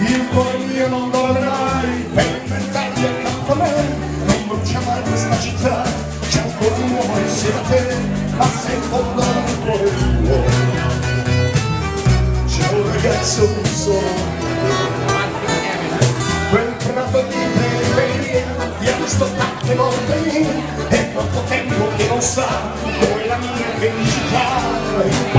il buonio non dovrai per inventarti accanto a me. Non bruciare questa città c'è ancora un uomo insieme a te ma sei in fondo al cuore tuo c'è un ragazzo di sogno. Quel prato di periferia di visto tante volte lì è troppo tempo che non sa dove la mia felicità.